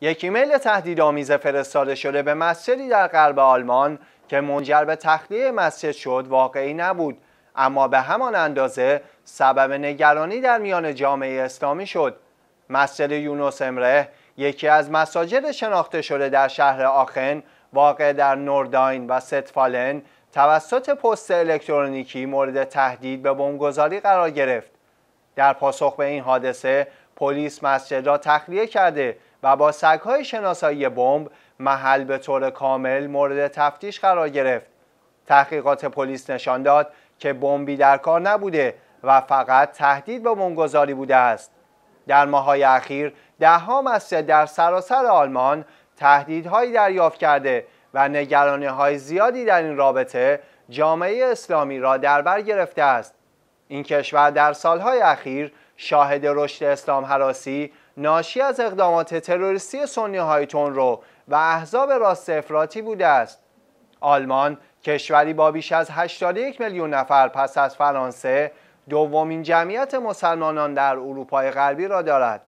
یک ایمیل تهدیدآمیز فرستاده شده به مسجدی در غرب آلمان که منجر به تخلیه مسجد شد واقعی نبود. اما به همان اندازه سبب نگرانی در میان جامعه اسلامی شد. مسجد یونس امره یکی از مساجد شناخته شده در شهر آخن واقع در نورداین و ستفالن توسط پست الکترونیکی مورد تهدید به بمبگذاری قرار گرفت. در پاسخ به این حادثه پلیس مسجد را تخلیه کرده و با سگهای شناسایی بمب محل به طور کامل مورد تفتیش قرار گرفت. تحقیقات پلیس نشان داد که بمبی در کار نبوده و فقط تهدید به بمبگذاری بوده است. در ماهای اخیر دهها مسجد در سراسر آلمان تهدیدهایی دریافت کرده و نگرانی های زیادی در این رابطه جامعه اسلامی را در بر گرفته است. این کشور در سالهای اخیر شاهد رشد اسلام حراسی ناشی از اقدامات تروریستی سنی های رو و احزاب راست افراطی بوده است. آلمان کشوری با بیش از 81 میلیون نفر پس از فرانسه دومین جمعیت مسلمانان در اروپای غربی را دارد.